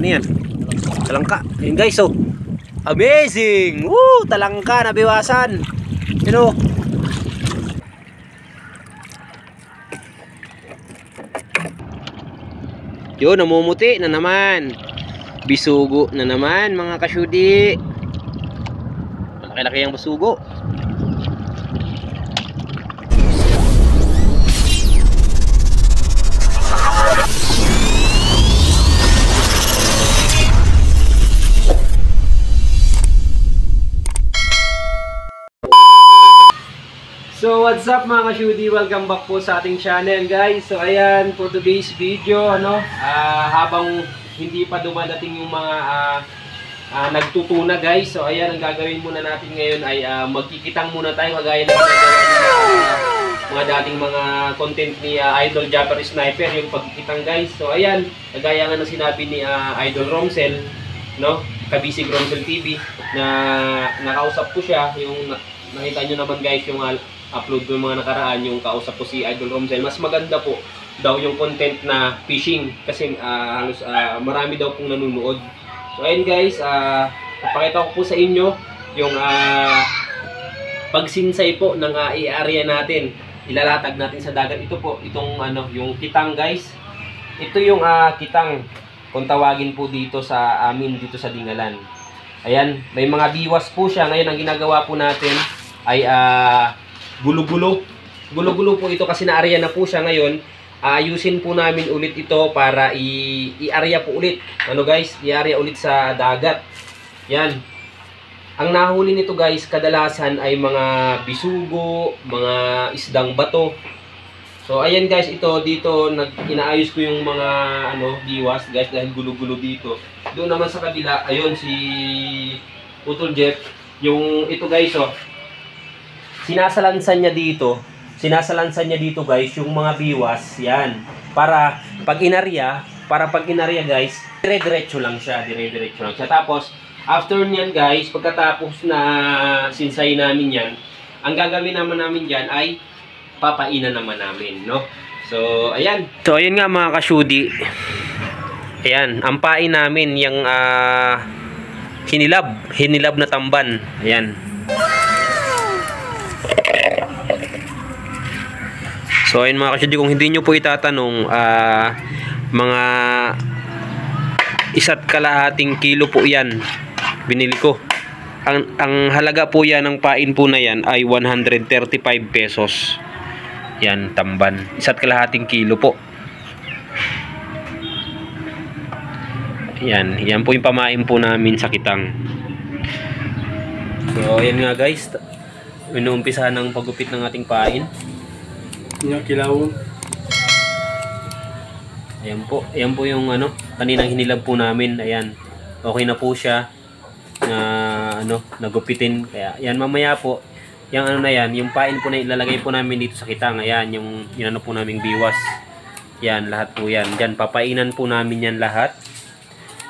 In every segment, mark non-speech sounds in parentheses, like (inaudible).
Ano yan? Talangka. Ayun guys, oh. Amazing! Woo! Talangka, nabiwasan. Yun oh. Yun, namumuti na naman. Bisugo na naman mga kasyudi. Malaki-laki ang basugo. So what's up mga ka-shudi? Welcome back po sa ating channel guys. So ayan for today's video ano, ah, habang hindi pa dumadating yung mga ah, ah, nagtutuna guys. So ayan ang gagawin muna natin ngayon ay ah, magkikitang muna tayo kagaya ng ng mga, dating mga content ni ah, Idol Japper Sniper yung pagkikitang guys. So ayan, kagaya nga ng sinabi ni ah, Idol Romsel, no? Kabisig Romsel TV na nakausap ko siya yung na- nakita nyo naman guys yung upload ko yung mga nakaraan yung kausap ko si Idol Romsel mas maganda po daw yung content na fishing kasi ah, halos ah, marami daw pong nanonood. So ayun guys ah papakita ko po sa inyo yung ah, pagsinsay po ng uh, area natin ilalatag natin sa dagat. Ito po itong ano yung kitang guys. Ito yung ah, kitang kung tawagin po dito sa amin dito sa Dingalan. Ayan may mga biwas po siya. Ngayon ang ginagawa po natin ay ah, gulo-gulo. Gulo-gulo po ito kasi na-area na po siya ngayon. Ayusin po namin ulit ito para i-area po ulit. Ano guys? I-area ulit sa dagat. Yan. Ang nahuli nito guys, kadalasan ay mga bisugo, mga isdang bato. So ayan guys, ito dito nag inaayos ko yung mga ano, diwas guys dahil gulo-gulo dito. Doon naman sa kabila, ayun si Putol Jeff, yung ito guys oh, sinasalansan niya dito, sinasalansan niya dito guys, yung mga biwas, yan. Para pag inarya, para pag inarya guys, dire-diretso lang siya, dire-diretso lang siya. Tapos, after niyan guys, pagkatapos na sinsay namin yan, ang gagawin naman namin dyan ay papainan naman namin, no? So, ayan. So, ayan nga mga kasyudi. Ayan, ang pain namin yung ah, hinilab, hinilab na tamban. Ayan. So ayun mga kasyudi, kung hindi nyo po itatanong, ah, mga isa't kalahating kilo po yan binili ko. Ang, ang halaga po yan ng pain po na yan ay 135 pesos. Yan, tamban. Isa't kalahating kilo po. Yan, yan po yung pamain po namin sa kitang. So, ayan nga guys. Inuumpisa ng pagupit ng ating pain. Yung kilawon. Ayan po. Ayan po yung ano, kaninang hinilab po namin. Ayan. Okay na po siya na ano, nagupitin. Kaya yan mamaya po, yung ano na yan, yung pain po na ilalagay po namin dito sa kitang. Ayan, yung inano po naming biwas. Yan, lahat po yan. Diyan, papainan po namin yan lahat.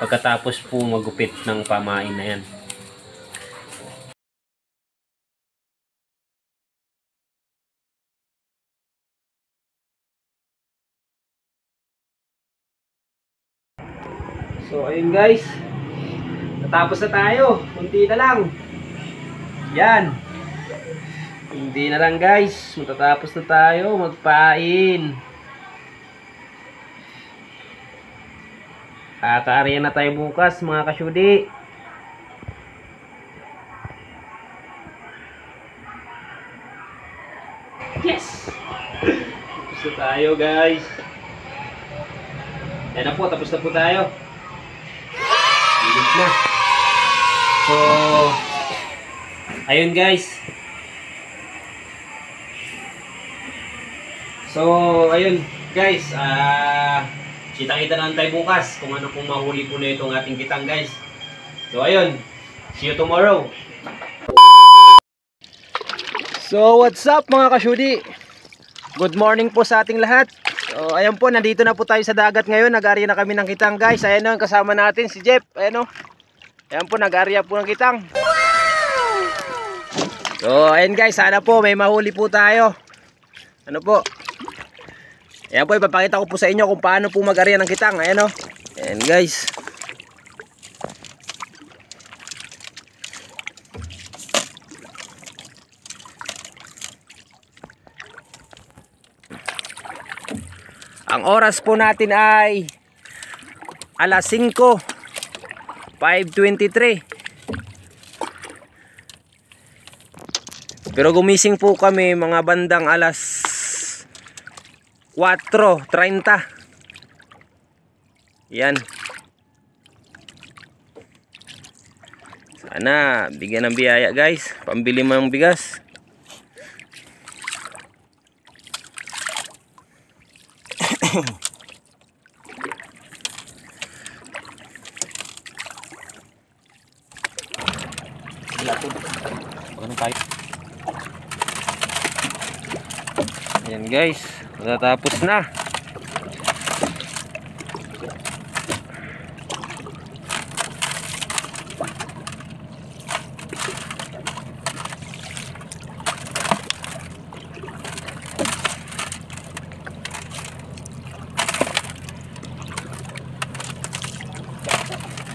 Pagkatapos po magupit ng pamain na yan. Ayun guys. Natapos na tayo. Kunti na lang. Yan. Hindi na lang guys. Matatapos na tayo. Magpain. Kakaarya na tayo bukas mga kasyudi. Yes! Tapos na tayo guys. Yan na po, tapos na po tayo. Bilis na. So, ayun guys. So, ayun guys. Ah, kita-kita na tayo bukas kung ano pong mahuli po na itong ating kitang guys. So, ayun. See you tomorrow. So, what's up mga kasyudi? Good morning po sa ating lahat. So, ayan po, nandito na po tayo sa dagat ngayon. Nag-area na kami ng kitang guys. Ayan o, kasama natin si Jeff. Ayan o. Ayan po, nag-area po ng kitang. So, ayan guys, sana po may mahuli po tayo. Ano po? Ayan po, ipapakita ko po sa inyo kung paano po mag-area ng kitang. Ayan o. Ayan guys. Ang oras po natin ay alas 5. 5.23. Pero gumising po kami mga bandang alas 4.30. Yan. Sana bigyan ng biyaya guys. Pambili mo ng bigas. Ayan guys, matatapos na.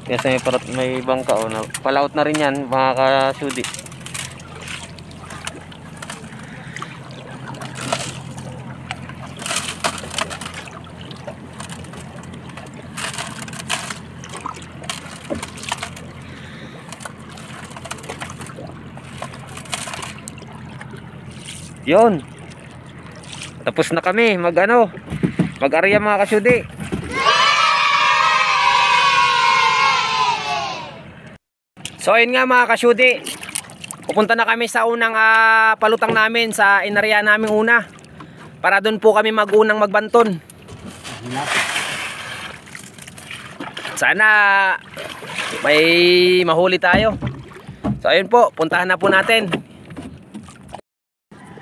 Kasi may, parat, may bangka o palaut na rin yan mga kasudi. Yun. Tapos na kami mag ano, mag-area mga kasyudi. So ayun nga mga kasyudi. Pupunta na kami sa unang ah, palutang namin sa inarya namin una. Para doon po kami magunang magbanton. Sana may mahuli tayo. So ayun po, puntahan na po natin.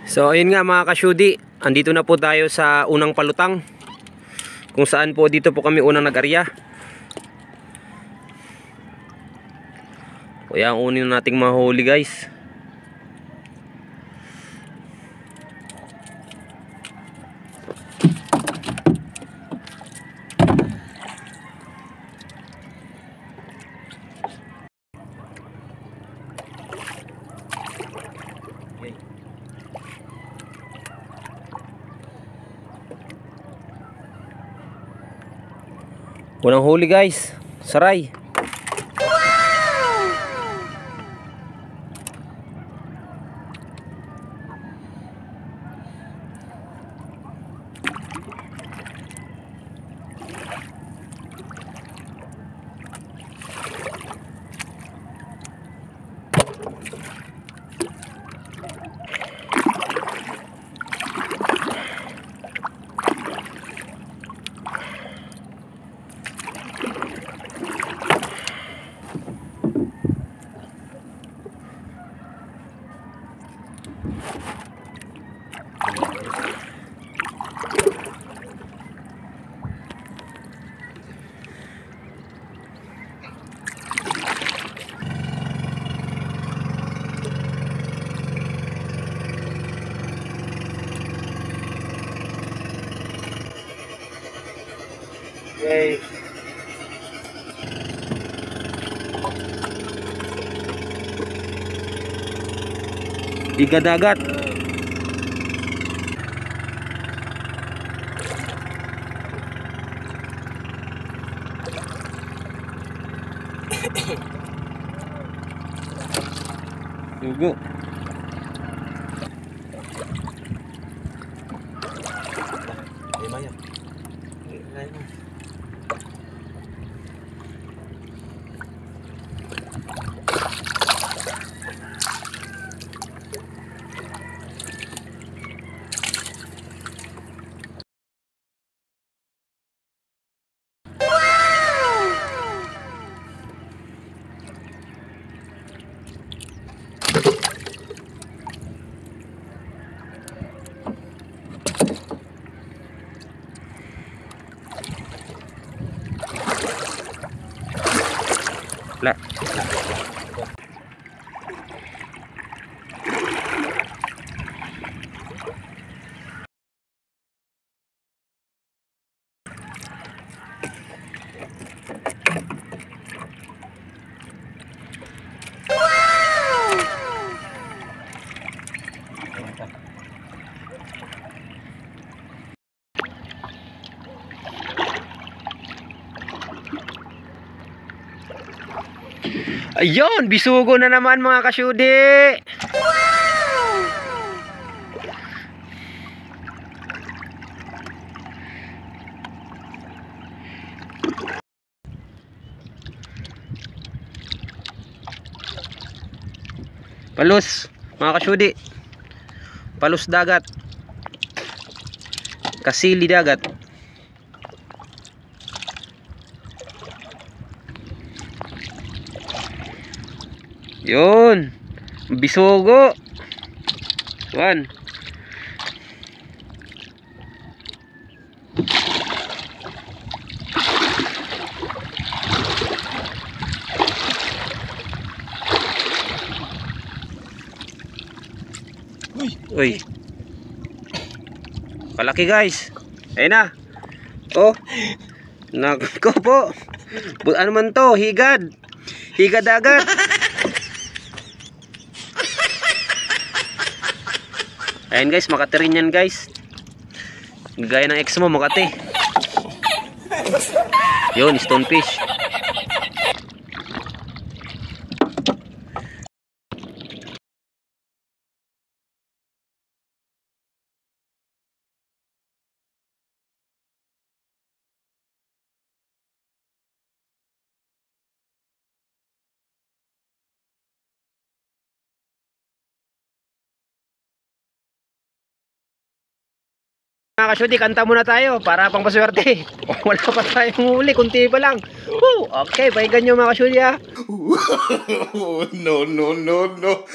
So ayun nga mga kasyudi, andito na po tayo sa unang palutang. Kung saan po dito po kami unang nag-arya. Kaya ang unin nating mahuli guys. Unang huli guys. Saray. Okay. Iga dagat. Dugo. (coughs) La, la. Ayun, bisugo na naman mga kasyudi. Palos, mga kasyudi. Palos dagat. Kasili dagat. Yun. Bisugo. One. Uy! Uy. Kalaki guys. Ayun na. Oh. Nako (laughs) po. Ano man to? Higad. Higad dagat. (laughs) Ayun guys, Makati rin yan guys. Gaya ng ex mo, Makati. Yun, stonefish. Mga kasyudi, kanta muna tayo para pang paswerte. (laughs) Wala pa tayong huli, kunti pa lang. Woo! Okay, pakinggan nyo mga kasyudi ha. (laughs) no, no, no, no.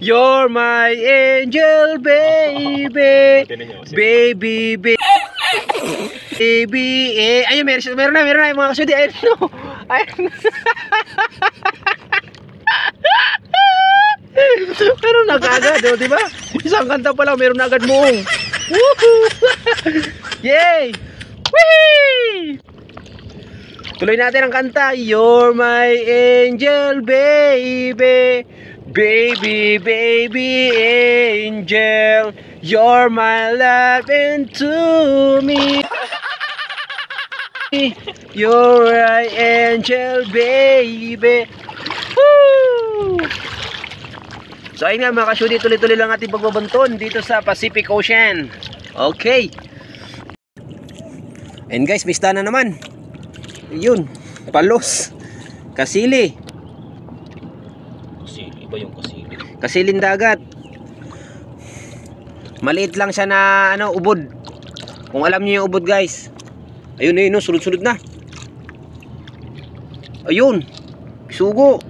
You're my angel, baby. Baby, baby. Baby, eh. Ayun, meron, meron na, meron na, mga kasyudi. Ayun, no. Ayun. (laughs) meron na agad, oh, di ba? Isang kanta pa lang, meron na agad moong. Woohoo! (laughs) Yay! Whee! Tuloy natin ang kanta. You're my angel, baby. Baby, baby, angel. You're my love into me. (laughs) You're my angel, baby. Woo! So ayun nga mga kasyudi, tuloy-tuloy lang ating pagbabantun dito sa Pacific Ocean. Okay. And guys, may na naman. Yun, palos. Kasili. Kasili, iba yung kasili. Kasilin dagat. Maliit lang siya na ano, ubod. Kung alam niyo yung ubod guys. Ayun, ayun, no, sunod-sunod na. Ayun. Sugo.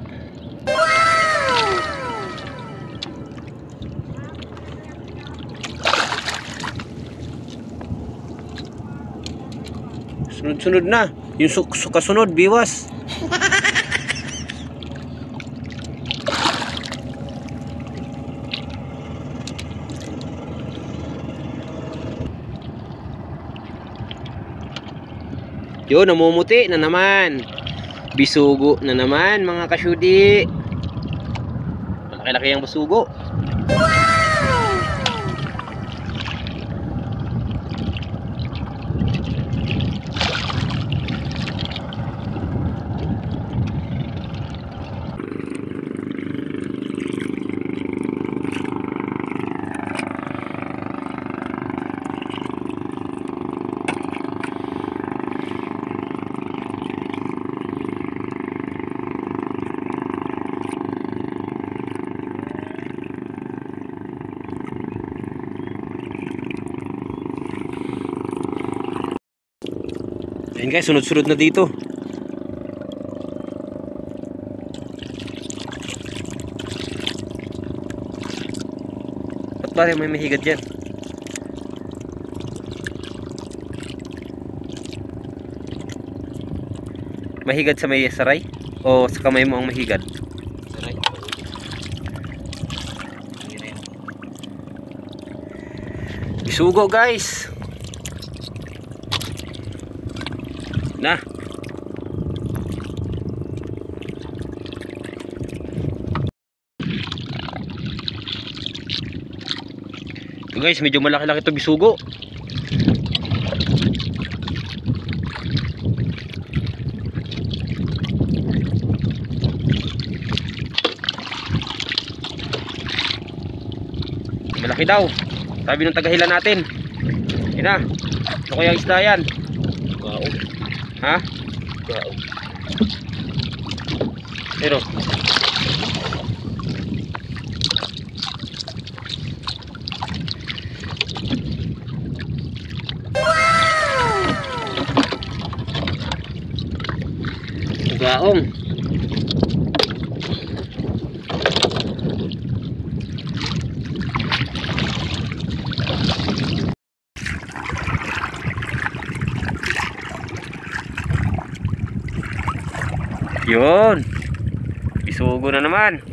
Sunod-sunod na. Yung su su kasunod, biwas. Yun, namumuti na naman. Bisugo na naman, mga kasyudi. Malaki-laki ang basugo. Ayun guys, sunod-sunod na dito. Ba't pare may mahigad dyan? Mahigad sa may saray? O sa kamay mo ang mahigad? Saray. Isugo guys! Ito guys, medyo malaki-laki ito bisugo. Malaki daw. Sabi ng tagahilan natin. Yan na. Ito kaya isda yan. Wow. Ha? Wow. Pero, Gaong. Yun. Isugo na naman.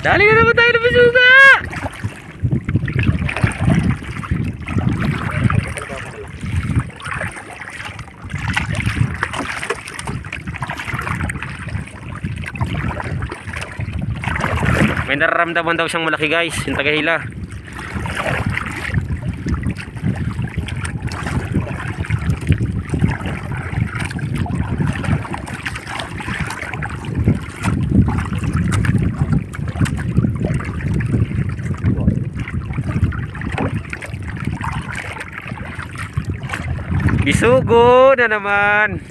Dali na naman tayo ng bisuga! May nararamdaman daw siyang malaki guys, yung tagahila. Bisugo na naman.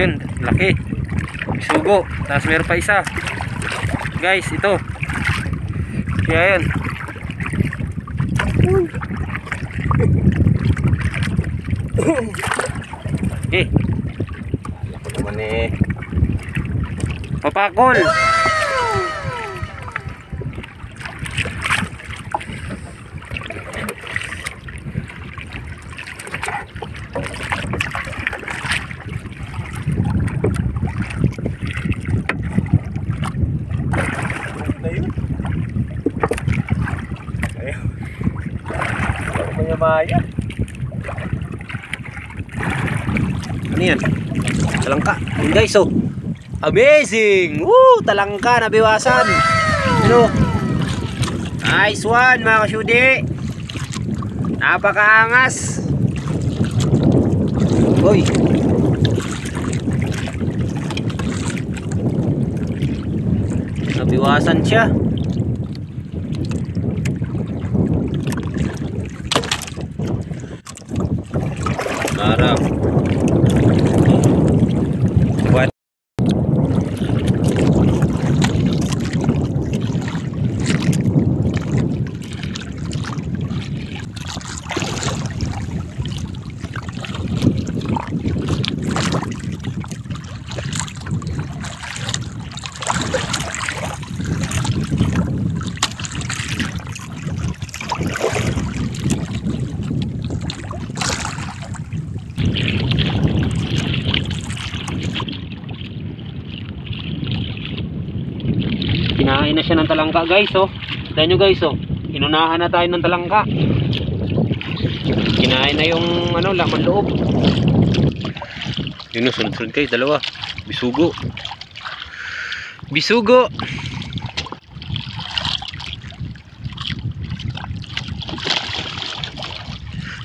Yun, laki. Sugo. Tapos meron pa isa. Guys, ito. Kaya yun. Eh, Ako naman eh. papakol. Ano yan? Talangka. Yun guys, oh. Amazing! Woo! Talangka, nabiwasan. Ano? Nice one, mga kasyudi. Napakaangas. Uy. Nabiwasan siya. Harap. What? Kinain na siya ng talangka guys oh. Tignan nyo guys oh. Inunahan na tayo ng talangka. Kinain na yung ano, laman loob. Yun oh, sunod-sunod guys, dalawa. Bisugo. Bisugo.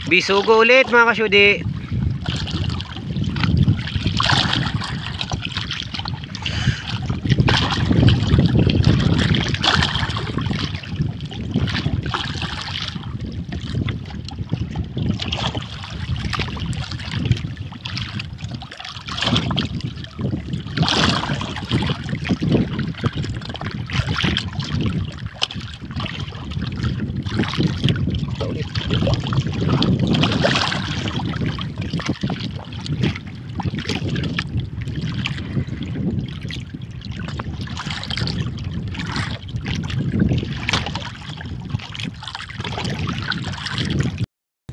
Bisugo ulit mga kasyudi.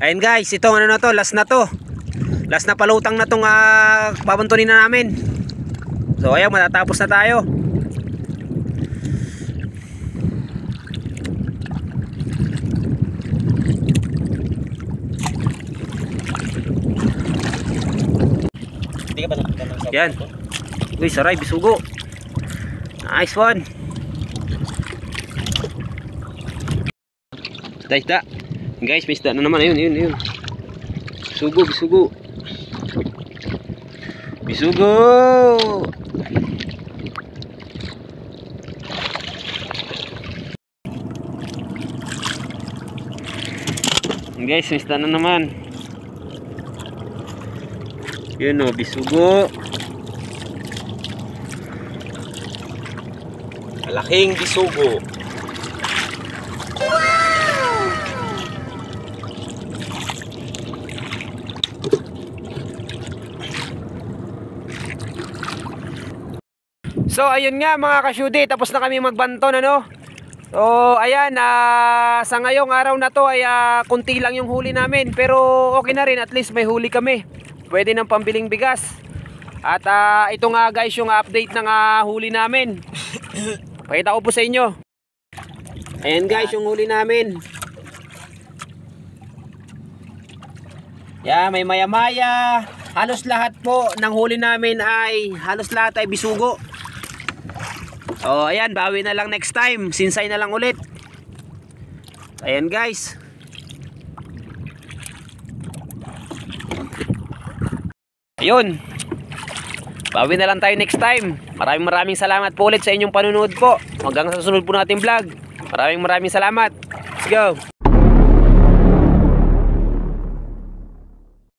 Ayun guys, itong ano na to, last na to. Last na palutang na tong ah, uh, babuntunin na namin. So ayan, matatapos na tayo. Yan. Uy, saray, bisugo. Nice one. Daita. Guys, may isda na naman. Ayun, ayun, ayun. Bisugo, bisugo. Bisugo! Guys, may isda na naman. Yun o, bisugo. Malaking bisugo. So ayun nga mga kasyudi, tapos na kami magbanton ano. So ayan, ah, sa ngayong araw na to ay ah, kunti lang yung huli namin pero okay na rin at least may huli kami. Pwede ng pambiling bigas. At ah, ito nga guys yung update ng ah, huli namin. Pakita ko po sa inyo. Ayan guys yung huli namin. Yeah, may maya-maya. Halos lahat po ng huli namin ay halos lahat ay bisugo. Oh, ayan, bawi na lang next time. Sinsay na lang ulit. Ayan, guys. Ayun. Bawi na lang tayo next time. Maraming maraming salamat po ulit sa inyong panunood po. Hanggang sa susunod po nating vlog. Maraming maraming salamat. Let's go.